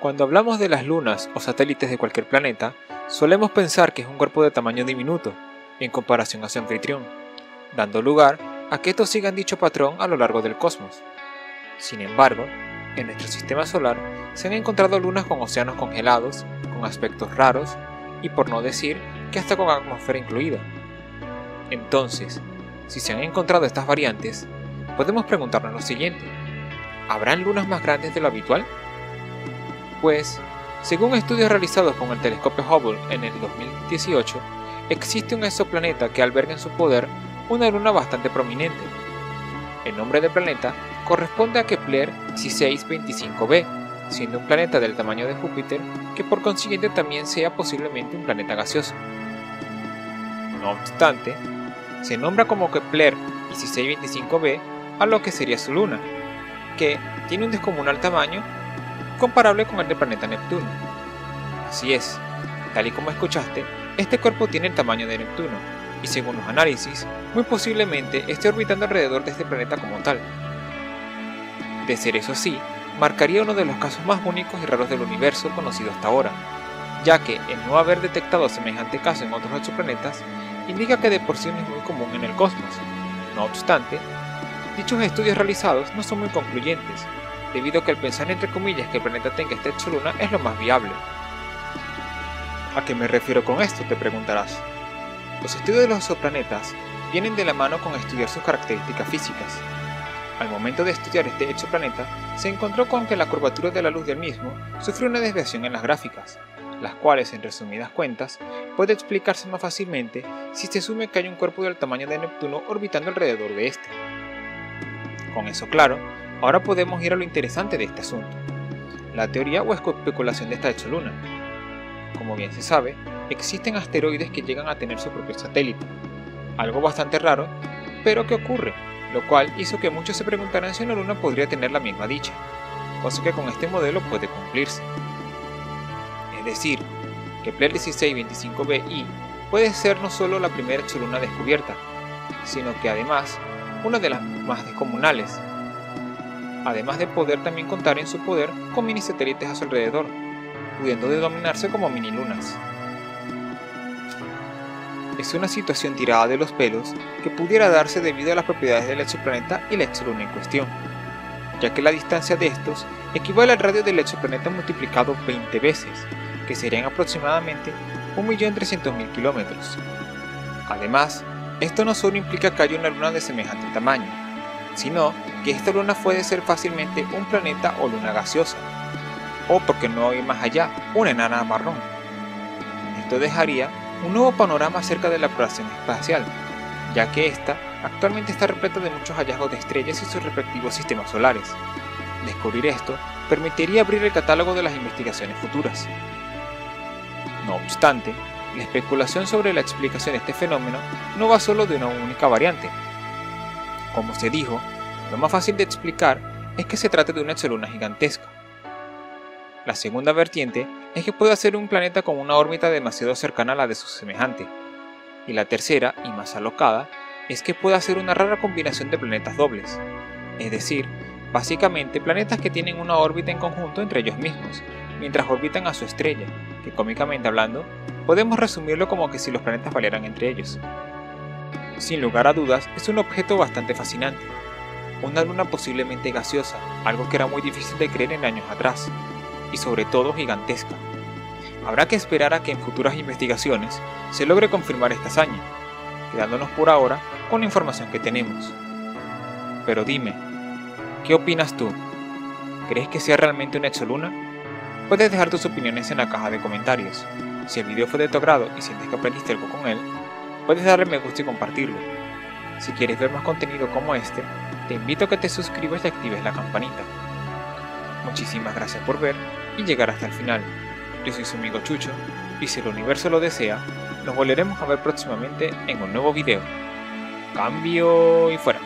Cuando hablamos de las lunas o satélites de cualquier planeta, solemos pensar que es un cuerpo de tamaño diminuto, en comparación a su anfitrión, dando lugar a que estos sigan dicho patrón a lo largo del cosmos. Sin embargo, en nuestro sistema solar se han encontrado lunas con océanos congelados, con aspectos raros y por no decir que hasta con atmósfera incluida. Entonces, si se han encontrado estas variantes, podemos preguntarnos lo siguiente, ¿habrán lunas más grandes de lo habitual? Pues, según estudios realizados con el telescopio Hubble en el 2018, existe un exoplaneta que alberga en su poder una luna bastante prominente. El nombre del planeta corresponde a Kepler 1625b, siendo un planeta del tamaño de Júpiter que por consiguiente también sea posiblemente un planeta gaseoso. No obstante, se nombra como Kepler 1625b a lo que sería su luna, que tiene un descomunal tamaño comparable con el del planeta Neptuno. Así es, tal y como escuchaste, este cuerpo tiene el tamaño de Neptuno, y según los análisis, muy posiblemente esté orbitando alrededor de este planeta como tal. De ser eso así, marcaría uno de los casos más únicos y raros del universo conocido hasta ahora, ya que el no haber detectado semejante caso en otros exoplanetas indica que de por sí no es muy común en el cosmos. No obstante, dichos estudios realizados no son muy concluyentes, debido a que el pensar entre comillas que el planeta tenga esta exoluna es lo más viable. ¿A qué me refiero con esto? te preguntarás. Los estudios de los exoplanetas vienen de la mano con estudiar sus características físicas. Al momento de estudiar este exoplaneta, se encontró con que la curvatura de la luz del mismo sufrió una desviación en las gráficas, las cuales en resumidas cuentas puede explicarse más fácilmente si se asume que hay un cuerpo del tamaño de Neptuno orbitando alrededor de este. Con eso claro, Ahora podemos ir a lo interesante de este asunto, la teoría o especulación de esta exoluna. Como bien se sabe, existen asteroides que llegan a tener su propio satélite, algo bastante raro, pero que ocurre, lo cual hizo que muchos se preguntaran si una luna podría tener la misma dicha, cosa que con este modelo puede cumplirse. Es decir, que Kepler 1625bi puede ser no solo la primera exoluna descubierta, sino que además una de las más descomunales, además de poder también contar en su poder con mini satélites a su alrededor, pudiendo denominarse como mini lunas. Es una situación tirada de los pelos que pudiera darse debido a las propiedades del exoplaneta y la exoluna en cuestión, ya que la distancia de estos equivale al radio del exoplaneta multiplicado 20 veces, que serían aproximadamente 1.300.000 kilómetros. Además, esto no solo implica que haya una luna de semejante tamaño, sino que esta luna puede ser fácilmente un planeta o luna gaseosa, o porque no hay más allá, una enana marrón. Esto dejaría un nuevo panorama acerca de la exploración espacial, ya que esta actualmente está repleta de muchos hallazgos de estrellas y sus respectivos sistemas solares. Descubrir esto permitiría abrir el catálogo de las investigaciones futuras. No obstante, la especulación sobre la explicación de este fenómeno no va solo de una única variante, como se dijo, lo más fácil de explicar es que se trata de una exoluna gigantesca. La segunda vertiente es que puede ser un planeta con una órbita demasiado cercana a la de su semejante. Y la tercera, y más alocada, es que puede ser una rara combinación de planetas dobles, es decir, básicamente planetas que tienen una órbita en conjunto entre ellos mismos, mientras orbitan a su estrella, que cómicamente hablando, podemos resumirlo como que si los planetas valieran entre ellos. Sin lugar a dudas, es un objeto bastante fascinante. Una luna posiblemente gaseosa, algo que era muy difícil de creer en años atrás, y sobre todo gigantesca. Habrá que esperar a que en futuras investigaciones se logre confirmar esta hazaña, quedándonos por ahora con la información que tenemos. Pero dime, ¿qué opinas tú? ¿Crees que sea realmente una exoluna? Puedes dejar tus opiniones en la caja de comentarios. Si el video fue de tu agrado y sientes que aprendiste algo con él, puedes darle me gusta y compartirlo. Si quieres ver más contenido como este, te invito a que te suscribas y actives la campanita. Muchísimas gracias por ver y llegar hasta el final. Yo soy su amigo Chucho, y si el universo lo desea, nos volveremos a ver próximamente en un nuevo video. Cambio y fuera.